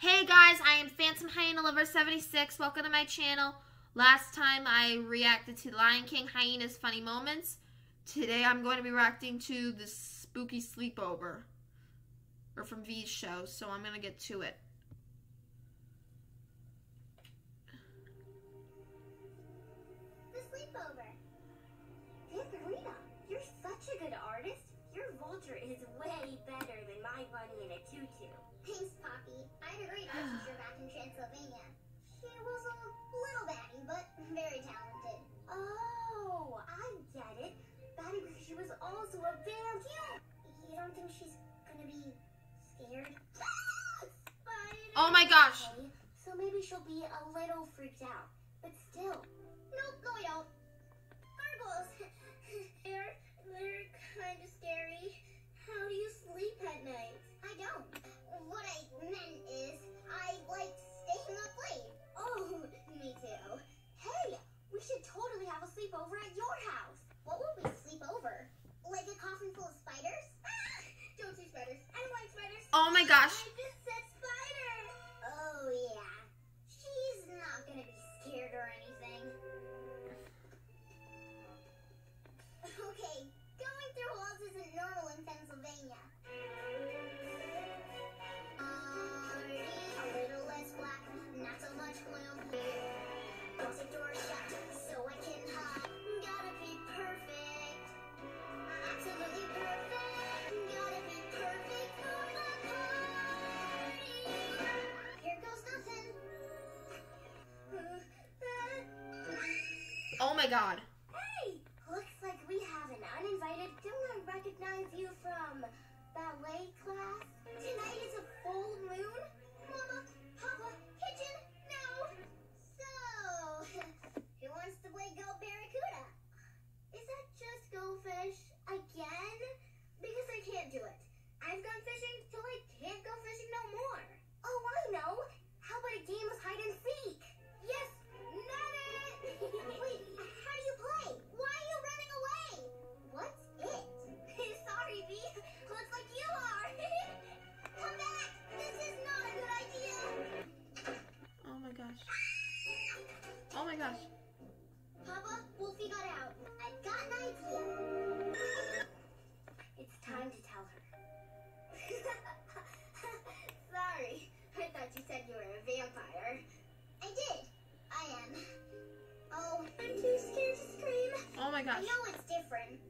Hey guys, I am Phantom Hyena Lover 76. Welcome to my channel. Last time I reacted to Lion King Hyena's Funny Moments. Today I'm going to be reacting to the Spooky Sleepover. Or from V's show, so I'm going to get to it. The sleepover. Vampirina, you're such a good artist. Your vulture is way better than my bunny in a tutu. Poppy. I had a great art teacher back in Transylvania. She was a little batty, but very talented. Oh, I get it. Batty because she was also a vamp. You don't think she's gonna be scared? Ah, oh my gosh. Okay, so maybe she'll be a little freaked out. But still. Nope, no, we don't. Gargoyles. they're, they're kind of scary. Oh my gosh. My god. Oh my gosh. Papa, Wolfie got out. I've got an idea. It's time to tell her. Sorry, I thought you said you were a vampire. I did. I am. Oh, I'm too scared to scream. Oh my gosh. I know it's different,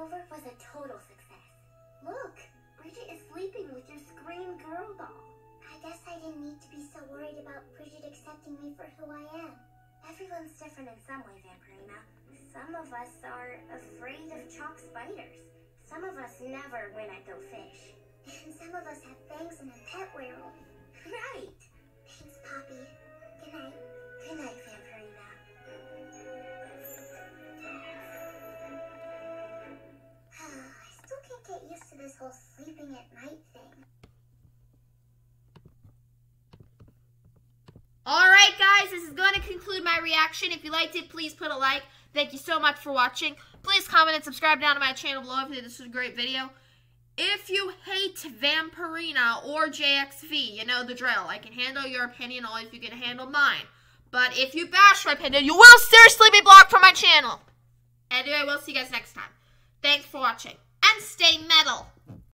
sleepover was a total success. Look, Bridget is sleeping with your Scream Girl doll. I guess I didn't need to be so worried about Bridget accepting me for who I am. Everyone's different in some way, Vampirina. Some of us are afraid of chalk spiders. Some of us never win at Go Fish. And some of us have fangs and a pet werewolf. Right. Alright guys, this is going to conclude my reaction. If you liked it, please put a like. Thank you so much for watching. Please comment and subscribe down to my channel below if you think this was a great video. If you hate Vampirina or JXV, you know the drill. I can handle your opinion only if you can handle mine. But if you bash my opinion, you will seriously be blocked from my channel. Anyway, we'll see you guys next time. Thanks for watching. And stay metal.